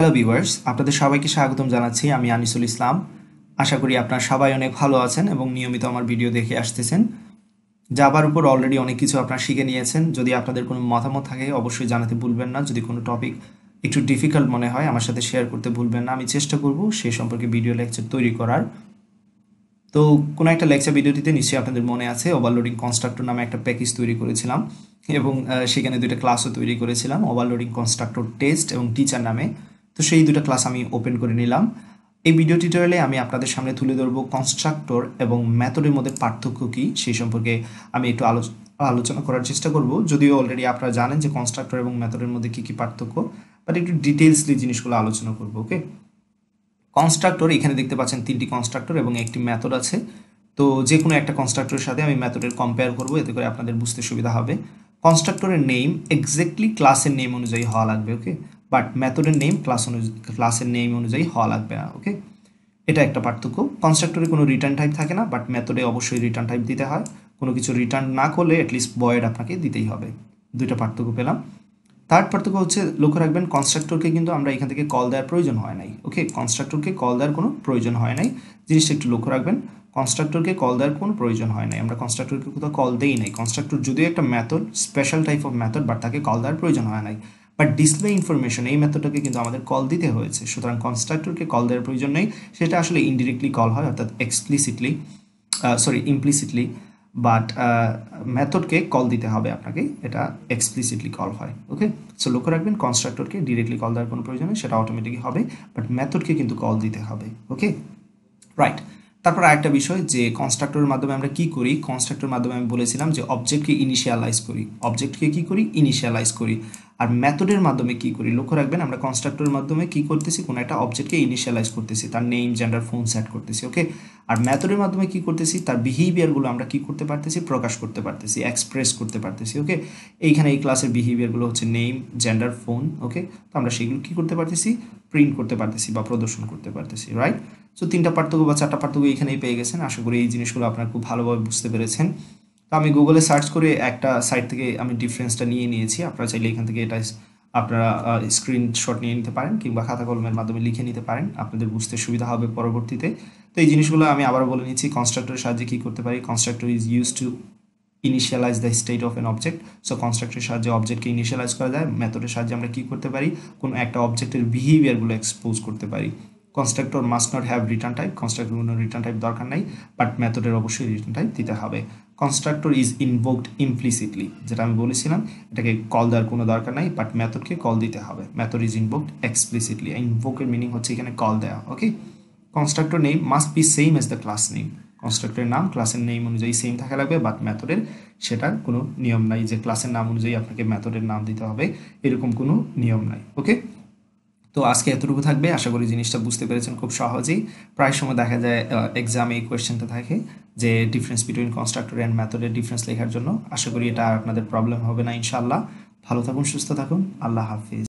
Hello viewers আপনাদের সবাইকে স্বাগতম জানাচ্ছি আমি আনিসুল ইসলাম। আশা করি আপনারা সবাই অনেক ভালো আছেন এবং নিয়মিত আমার ভিডিও দেখে আসতেছেন। যাবার উপর অলরেডি অনেক কিছু আপনারা শিখে নিয়েছেন। যদি আপনাদের কোনো মতামত থাকে, অবশ্যই জানাতে ভুলবেন না। যদি কোনো টপিক একটু ডিফিকাল্ট মনে হয়, আমার সাথে শেয়ার করতে ভুলবেন না। আমি চেষ্টা করব সেই সম্পর্কে ভিডিও লেকচার তৈরি করার। তো কোনো একটা লেকচার ভিডিওটিতে নিশ্চয়ই আপনাদের মনে আছে ওভারলোডিং কনস্ট্রাক্টর নামে একটা প্যাকেজ তৈরি করেছিলাম। এবং সেখানে দুইটা ক্লাসও তৈরি করেছিলাম ওভারলোডিং কনস্ট্রাক্টর টেস্ট এবং টিচার নামে। তো সেই দুটো ক্লাস আমি ওপেন করে নিলাম। এই ভিডিও টিউটোরিয়ালে আমি আপনাদের সামনে তুলে ধরবো কনস্ট্রাক্টর এবং মেথডের মধ্যে পার্থক্য কী, সেই সম্পর্কে আমি একটু আলোচনা করার চেষ্টা করব। যদিও অলরেডি আপনারা জানেন যে কনস্ট্রাক্টর এবং মেথডের মধ্যে কী কী পার্থক্য বাট একটু ডিটেলসলি জিনিসগুলো আলোচনা করব ওকে কনস্ট্রাক্টর এখানে দেখতে পাচ্ছেন তিনটি কনস্ট্রাক্টর এবং একটি মেথড আছে। তো যে কোনো একটা কনস্ট্রাক্টরের সাথে আমি মেথডের কম্পেয়ার করব, এতে করে আপনাদের বুঝতে সুবিধা হবে। কনস্ট্রাক্টরের নেম এক্স্যাক্টলি ক্লাসের নেম অনুযায়ী হওয়া লাগবে ওকে বাট মেথডের নেম ক্লাস অনুযায়ী ক্লাসের নেম অনুযায়ী হওয়া লাগবে না ওকে এটা একটা পার্থক্য। কনস্ট্রাক্টরে কোনো রিটার্ন টাইপ থাকে না বাট মেথডে অবশ্যই রিটার্ন টাইপ দিতে হয়। কোনো কিছু রিটার্ন না করলে অ্যাটলিস্ট বয়েড আপনাকে দিতেই হবে। দুইটা পার্থক্য পেলাম। থার্ড পার্থক্য হচ্ছে, লক্ষ্য রাখবেন কনস্ট্রাক্টরকে কিন্তু আমরা এখান থেকে কল দেওয়ার প্রয়োজন হয় নাই ওকে কনস্ট্রাক্টরকে কল দেওয়ার কোনো প্রয়োজন হয় নাই। জিনিসটা একটু লক্ষ্য রাখবেন কনস্ট্রাক্টরকে কল দেওয়ার কোনো প্রয়োজন হয় নাই। আমরা কনস্ট্রাক্টরকে কোথাও কল দেই নাই। কনস্ট্রাক্টর যদিও একটা method special type of method but তাকে কল দেওয়ার প্রয়োজন হয় নাই। বাট ডিসপ্লে ইনফরমেশন এই মেথডটাকে কিন্তু আমাদের কল দিতে হয়েছে। সুতরাং কনস্ট্রাক্টরকে কল দেওয়ার প্রয়োজন নেই। সেটা আসলে ইনডিরেক্টলি কল হয়, অর্থাৎ এক্সপ্লিসিটলি সরি ইমপ্লিসিটলি বাট মেথডকে কল দিতে হবে আপনাকে। এটা এক্সপ্লিসিটলি কল হয় ওকে সো লক্ষ্য রাখবেন কনস্ট্রাক্টরকে ডিরেক্টলি কল দেওয়ার কোনো প্রয়োজন নেই, সেটা অটোমেটিকই হবে বাট মেথডকে কিন্তু কল দিতে হবে ওকে রাইট তারপর আরেকটা বিষয় যে কনস্ট্রাক্টরের মাধ্যমে আমরা কি করি? কনস্ট্রাক্টরের মাধ্যমে আমি বলেছিলাম যে অবজেক্টকে ইনিশিয়ালাইজ করি। অবজেক্টকে কি করি? ইনিশিয়ালাইজ করি। আর মেথডের মাধ্যমে কি করি? লক্ষ্য রাখবেন, আমরা কনস্ট্রাক্টরের মাধ্যমে কি করতেছি? কোনো একটা অবজেক্টকে ইনিশিয়ালাইজ করতেছি, তার নেম জেন্ডার ফোন সেট করতেছি ওকে আর মেথডের মাধ্যমে কি করতেছি? তার বিহেভিয়ারগুলো আমরা কি করতে পারতেছি? প্রকাশ করতে পারতেছি এক্সপ্রেস করতে পারতেছি ওকে এইখানে এই ক্লাসের বিহেভিয়ারগুলো হচ্ছে নেম জেন্ডার ফোন ওকে তো আমরা সেগুলো কি করতে পারতেছি? প্রিন্ট করতে পারতেছি বা প্রদর্শন করতে পারতেছি রাইট সো তিনটা পার্থক্য বা চারটা পার্থক্য এখানেই পেয়ে গেছেন। আশা করি এই জিনিসগুলো আপনারা খুব ভালোভাবে বুঝতে পেরেছেন। তো আমি গুগলে সার্চ করে একটা সাইট থেকে আমি ডিফারেন্সটা নিয়ে নিয়েছি। আপনারা চাইলে এখান থেকে এটা আপনারা স্ক্রিনশট নিয়ে নিতে পারেন কিংবা খাতা কলমের মাধ্যমে লিখে নিতে পারেন। আপনাদের বুঝতে সুবিধা হবে পরবর্তীতে। তো এই জিনিসগুলো আমি আবার বলে নিচ্ছি কনস্ট্রাক্টরের সাহায্যে কী করতে পারি? Constructor is use to initialize the state of an object so কনস্ট্রাক্টরের সাহায্যে অবজেক্টকে ইনিশিয়ালাইজ করা যায়। মেথডের সাহায্যে আমরা কী করতে পারি? কোনো একটা অবজেক্টের বিহেভিয়ারগুলো এক্সপোজ করতে পারি। Constructor must not have return type constructor কোনো রিটার্ন টাইপ দরকার নাই বাট মেথডের অবশ্যই রিটার্ন টাইপ দিতে হবে। কনস্ট্রাক্টর ইজ ইনভোকড ইমপ্লিসিটলি যেটা আমি বলেছিলাম, এটাকে কল দেওয়ার কোনো দরকার নাই বাট ম্যাথডকে কল দিতে হবে। মেথড ইজ ইনভোকড এক্সপ্লিসিটলি ইনভোকের মিনিং হচ্ছে এখানে কল দেওয়া okay constructor name must be same as the class name কনস্ট্রাক্টরের নাম ক্লাসের নেম অনুযায়ী সেম থাকা লাগবে বাট ম্যাথডের সেটার কোনো নিয়ম নাই যে ক্লাসের নাম অনুযায়ী আপনাকে ম্যাথডের নাম দিতে হবে, এরকম কোনো নিয়ম নাই ওকে তো আজকে এতটুকু থাকবে। আশা করি জিনিসটা বুঝতে পেরেছেন খুব সহজেই। প্রায় সময় দেখা যায় এক্সামে এই কোয়েশ্চেনটা থাকে যে ডিফারেন্স বিটুইন কনস্ট্রাক্টর অ্যান্ড ম্যাথডের ডিফারেন্স লেখার জন্য। আশা করি এটা আপনাদের প্রবলেম হবে না ইনশাল্লাহ ভালো থাকুন, সুস্থ থাকুন। আল্লাহ হাফিজ।